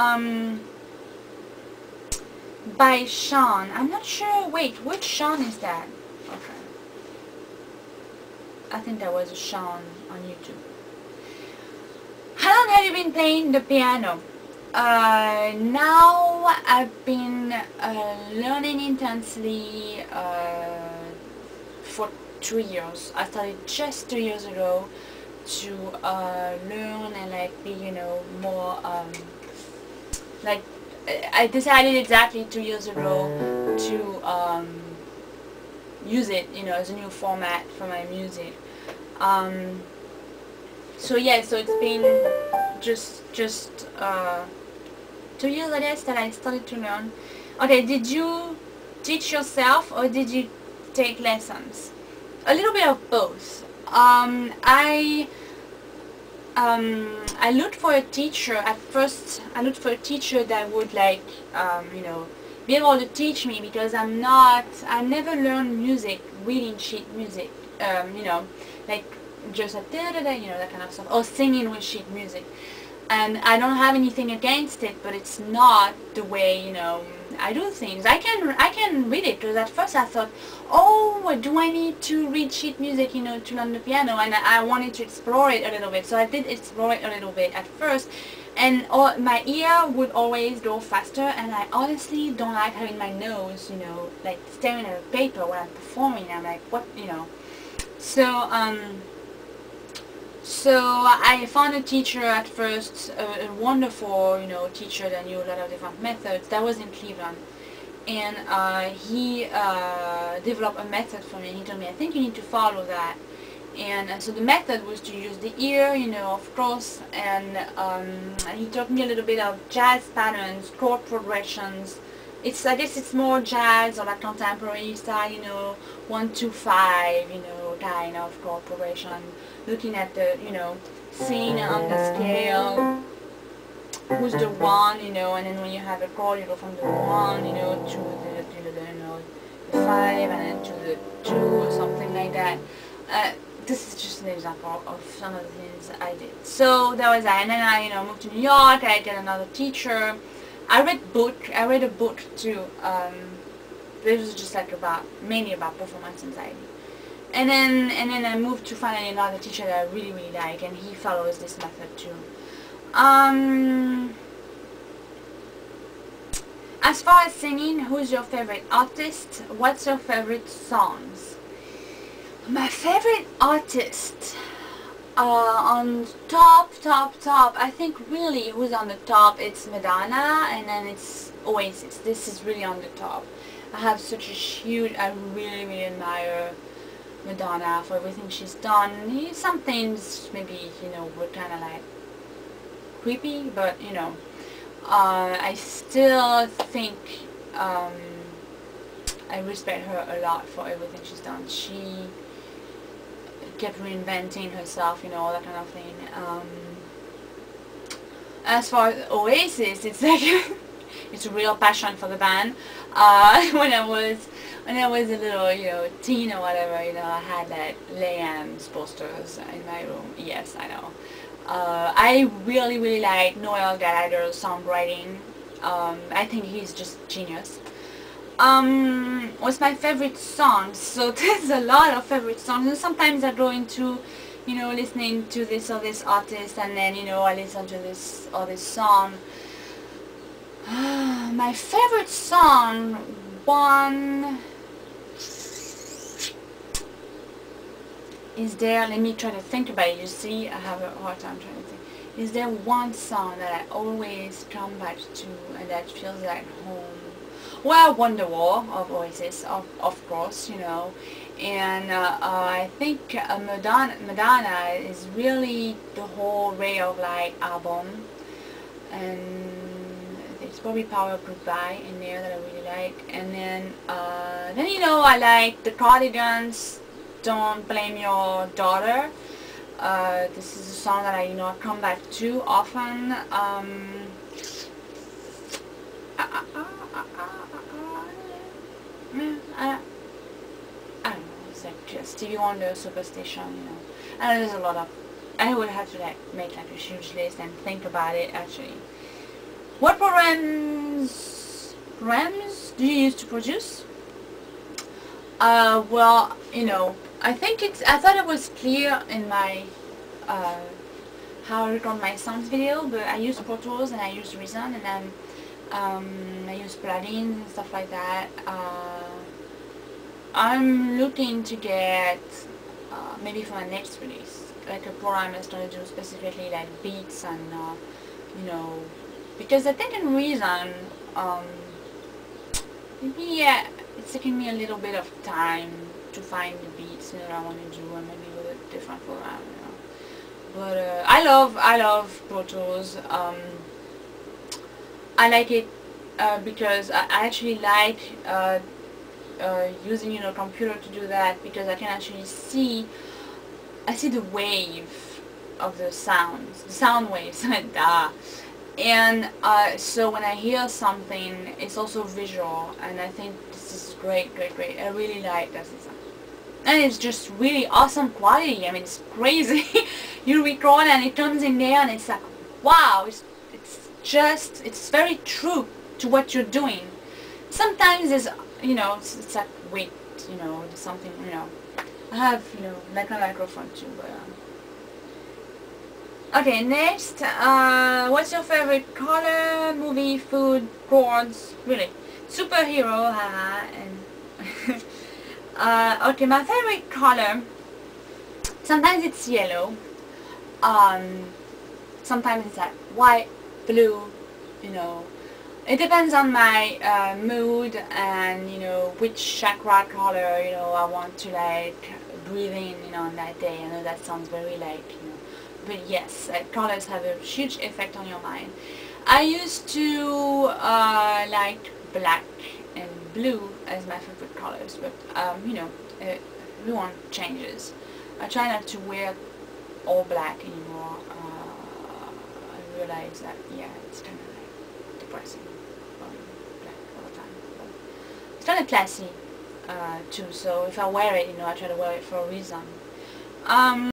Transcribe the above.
Um, by Sean. I'm not sure. Wait, which Sean is that? Okay. I think that was Sean on YouTube. How long have you been playing the piano? Uh, now I've been uh, learning intensely uh, for two years. I started just two years ago to uh, learn and like be, you know, more um, like I decided exactly two years ago to um, use it, you know, as a new format for my music. Um, so yeah, so it's been just just uh, two years I guess that I started to learn. Okay, did you teach yourself or did you take lessons? A little bit of both. Um, I um, I looked for a teacher at first I looked for a teacher that would like um, you know be able to teach me because I'm not I never learned music reading sheet music um, you know like just a da da da you know that kind of stuff or singing with sheet music. And I don't have anything against it but it's not the way you know I do things. I can I can read it because at first I thought oh do I need to read sheet music you know to learn the piano? And I wanted to explore it a little bit. So I did explore it a little bit at first and all, my ear would always go faster and I honestly don't like having my nose you know like staring at a paper when I'm performing. I'm like what? you know. So um so I found a teacher at first, a, a, wonderful, you know, teacher that knew a lot of different methods. That was in Cleveland. And uh, he uh, developed a method for me. He told me, I think you need to follow that. And uh, so the method was to use the ear, you know, of course, and um, he taught me a little bit of jazz patterns, chord progressions. It's, I guess it's more jazz or like contemporary style, you know, one, two, five, you know, kind of progression looking at the, you know, seeing on the scale who's the one, you know, and then when you have a chord, you go from the one, you know, to the, the, you know, the five, and then to the two, or something like that. Uh, this is just an example of some of the things I did. So that was that, and then I, you know, moved to New York. I get another teacher. I read book. I read a book too. Um, this was just like about mainly about performance anxiety and then and then I moved to find another teacher that I really really like and he follows this method too. Um as far as singing who's your favorite artist? What's your favorite songs? My favorite artist uh, on top top top I think really who's on the top it's Madonna and then it's Oasis. This is really on the top. I have such a huge I really really admire Madonna for everything she's done. Some things maybe, you know, were kind of like creepy, but, you know, uh, I still think um, I respect her a lot for everything she's done. She kept reinventing herself, you know, all that kind of thing. Um, as far as Oasis, it's like it's a real passion for the band. Uh, when I was when I was a little, you know, teen or whatever, you know, I had like Liam's posters in my room. Yes, I know. Uh, I really, really like Noel Gallagher's songwriting. Um, I think he's just genius. Um, what's my favorite song? So there's a lot of favorite songs, and sometimes I go into, you know, listening to this or this artist, and then you know I listen to this or this song. my favorite song, one is there, let me try to think about it, you see, I have a hard time trying to think. Is there one song that I always come back to and that feels like home? Well, Wonderwall of Oasis, of, of course, you know. And uh, uh, I think uh, Madonna, Madonna is really the whole Ray of Light album. And there's probably Power of Goodbye in there that I really like. And then, uh, then you know, I like the Cardigans, don't blame your daughter. Uh, this is a song that I you know come back to often. Um, I, I, don't know, it's like just Stevie Wonder, Superstition, you know. And there's a lot of, I would have to like make like a huge list and think about it actually. What programs programs do you use to produce? Uh, well, you know, I think it's, I thought it was clear in my, uh, how I record my sounds video, but I use Pro Tools and I use Reason and then um, I use plugins and stuff like that. Uh, I'm looking to get, uh, maybe for my next release, like a program that's going to do specifically like beats and, uh, you know, because I think in Reason, um, maybe yeah, it's taking me a little bit of time to find the beats that I want to do and maybe with a different program, you know. But uh, I love, I love Pro Tools. Um, I like it uh, because I actually like uh, uh, using you know computer to do that because I can actually see I see the wave of the sounds, the sound waves, and uh, so when I hear something, it's also visual, and I think this is great, great, great. I really like that design. And it's just really awesome quality. I mean, it's crazy. you record and it comes in there, and it's like, wow, it's, it's just, it's very true to what you're doing. Sometimes it's, you know, it's, it's like, wait, you know, something, you know. I have, you know, like a microphone too, but... Um, Okay, next, uh, what's your favorite color, movie, food, chords, really? Superhero, haha, and... uh, okay, my favorite color, sometimes it's yellow, um, sometimes it's like white, blue, you know, it depends on my uh, mood and, you know, which chakra color, you know, I want to, like, breathe in, you know, on that day. I know that sounds very, like, you know, but yes, uh, colors have a huge effect on your mind. I used to uh, like black and blue as my favorite colors, but um, you know, uh, everyone changes. I try not to wear all black anymore. Uh, I realize that, yeah, it's kind of like depressing wearing black all the time. It's kind of classy uh, too, so if I wear it, you know, I try to wear it for a reason. Um,